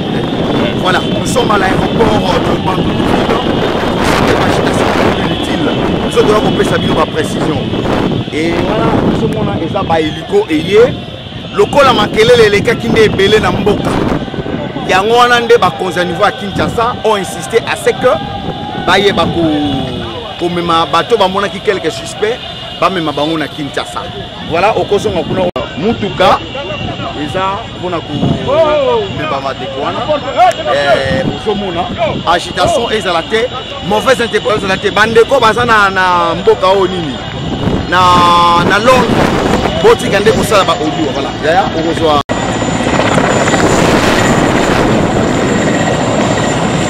Voilà, nous sommes à l'aéroport de Bandundu. biso toya kopesa bino baprécision e wana ozomona eza baeliko eye lokola makelele elekaki nde ebele na mboka yango wana nde bakonzi ya niveau ya kinshasa ont insisté à ce que bayeba komema bato bamonaki quelque suspect bamema bango na kinshasa voilà okozonga kuna motuka eza mpona kobeba mateko wana eh, ozomona agitation ezala te mauvaise interprétation ezala te bandeko baza na mboka oyo nini na londre botika nde kosala ba audio voilà yaya okozwa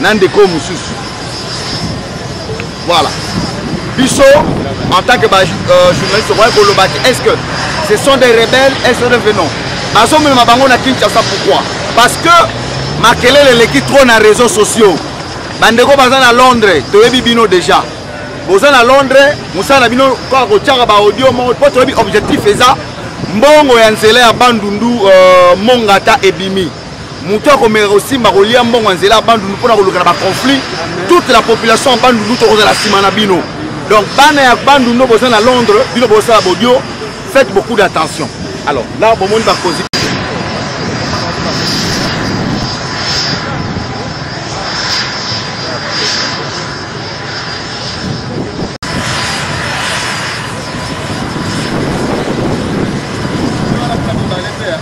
na ndeko mosusu voilà biso en tant que ba euh, journaliste okoki koloba te est ce que ce sont des rebelles est ce que non bazomema bango na kinshasa pourquoi parce que makelele eleki trop na réseaux sociaux bandeko baza na londres toyebi bino déjà boza na londres mosala na bino kaka kotyaka baaudio moko mpo toyebi objectif eza mbongo ya nzela ya bandundu euh, mongata ebimi moto ya komeka kosimba kolia mbongo ya nzela ya bandundu mpo na koluka na baconflit toute la population ya bandundu tokozala nsima na bino donc bana ya bandundu boza na londres bino bosala bodio faites beaucoup d'attention alors là bomoni bakozi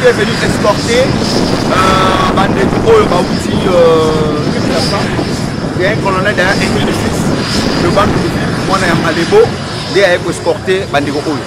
qui est venu escorter euh, bandeko oyo bauti kinshasa euh, ya un colonel ya un mille six le bantu mwana ya malebo nde aye koescorte bandeko oyo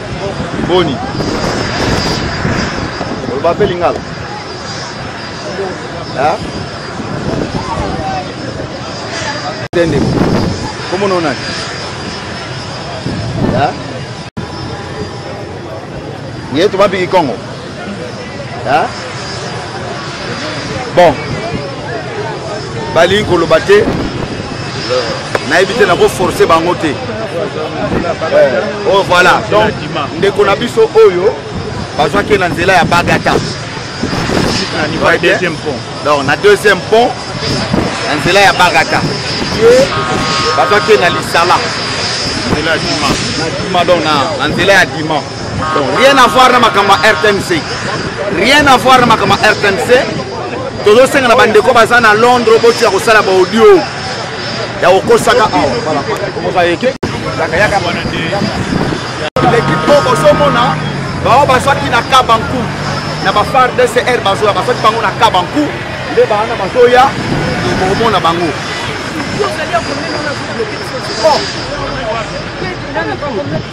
boni oloba mpe lingala te ndeko komona o nani ye tobabiki kongo hein? bon balingi koloba te nayebi te nakoforce bango te oh voilà donc ndeko na biso oyo bazwaki na nzela ya bagata donc na deuxième pont na nzela ya bagata bazwaki na lisala na dima donc na nzela ya dima Donc rien à voir na makambo ya RTNC. Rien à voir na makambo ya RTNC. tozosenga na bandeko baza na londres botika kosala baaudio ya kokosaka awa lekipe oyo bozomona bao bazwaki na kabanku na bafar dcr bazoya bazwaki bango na kabanku nde baana bazoya bokomona bango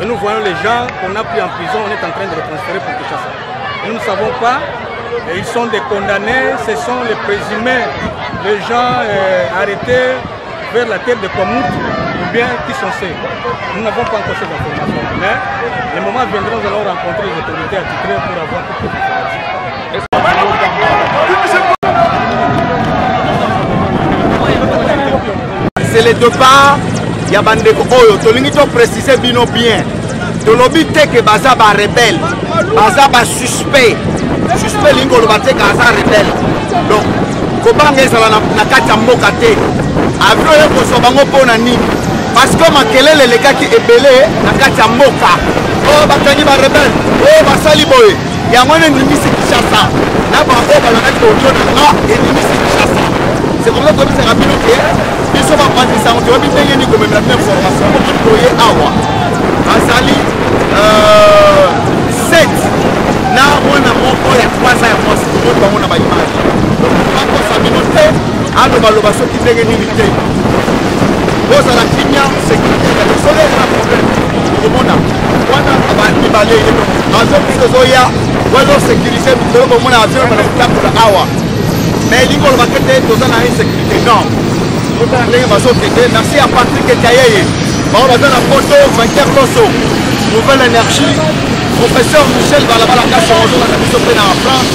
et nous voyons les gens qu'on a pris en prison, on est en train de les transférer pour Kinshasa. Et nous ne savons pas Et ils sont des condamnés, ce sont les présumés, les gens euh, arrêtés vers la terre de Komout ou bien qui sont ceux. Nous n'avons pas encore ces informations. Mais le moment viendra, nous allons rencontrer les autorités attitrées pour avoir toutes c'est le départ ya bandeko oyo tolingi toprécise bino bien tolobi te ke baza barebele baza basuspect suspect elingi koloba te ka aza rebele donc kobanga ezala na kati ya mboka te avio oyo kozwa bango mpo na nini parce que makelele elekaki ebele na kati ya mboka oyo oh, bakangi barebele oyo oh, basali boye yango wana endimisi kinshasa na bango balakaki audio na nga endimisi kinshasa c'est comme ça toyebisaka bino ke biso bapanzi nsango toyebi ndenge nini komemela bino information moko toye awa azali 7 euh, na mwana moko ya 3 ans ya mwasi tomoni bango na baimage bakosa bino te alobaloba soki ndenge nini te bozala kimia sécurité ya biso eza na problème komona wana abandi bale bazobisa ozoya wazo sécurité mikolo bomona avion bana kotambola awa mais elingi koloba te te toza na insécurité non otala ndenge bazokende merci ya patrik ekayeye bango baza na poto vainqueur loso nouvelle énergie professeur michel balabala kasongo ozolanda biso mpe na france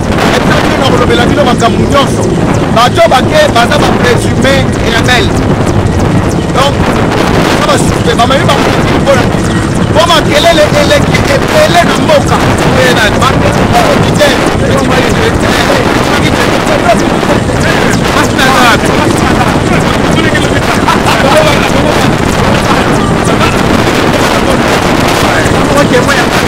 na kolobela bino makambo nyonso bato bake baza bapresume rebel donc baza basupe bamemi bapolitiki mpona mpo makelele eleki ebele na mboka Thank you.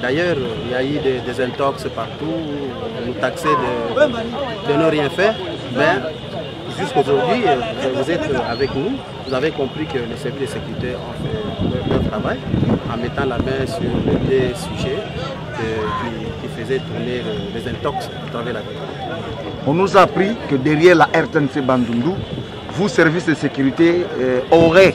D'ailleurs, il y a eu des, intox partout, nous taxés de, ne rien faire. Mais jusqu'aujourd'hui, euh, vous êtes avec nous. Vous avez compris que les services de sécurité ont fait leur, travail en mettant la main sur les sujets euh, On nous a appris que derrière la RTNC Bandundu, vos services de sécurité, euh, auraient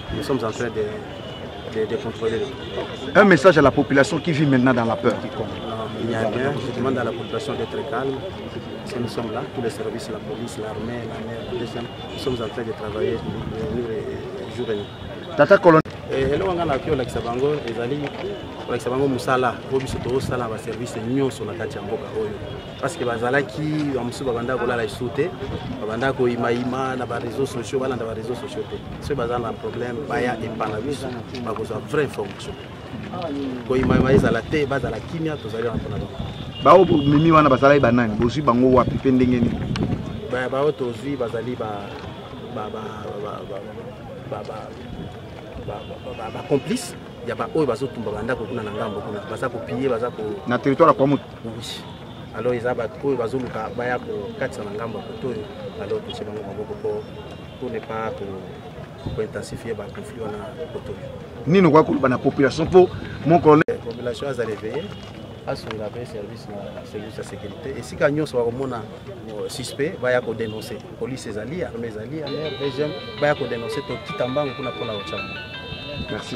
Nous sommes en train de, de, de contrôler le problème. Un message à la population qui vit maintenant dans la peur. Non, il n'y a rien. Je demande à la population d'être calme. Parce que nous sommes là, tous les services, la police, l'armée, la mer, la deuxième. Nous sommes en train de travailler nuit et jour et nuit. Tata Colonel. eloko ngai nakoki olakisa bango ezali kolakisa bango mosala oyo biso tozosala baservice nyonso na kati ya mboka oyo parce que bazalaki bamosusu babandaka kolala esu te babandaka koyimayima na bareseau sociaux balanda bareseau sociaux te soki baza na problème baya epana biso bakozwa vraie information koyimayima ezala te bazala kimia tozali wana mpona bango baoyo bomemi wana bazalaki banani bozwi bango wapi mpe ndenge nini baoyo tozwi bazali bacomplice ya baoyo bazotumba bandako kuna na ngambo kuna baza kopiye baza na territoire ya kwamutu Oui. Alors eza bato oyo bazoluka baya kokatisa na ngambo ya koto oyo alors totie bango maboko mpo pour ne pas kointensifie baconflit wana koto oyo nini okoki koloba na population mpo mon colonel eh, population azala éveillé asunga mpe service na service ya sécurité esika nyonso bakomona euh, suspect baya kodenonce police ezali arme ezali amere deuxième baya kodenonce tokita mbango mpona mpona kotya merci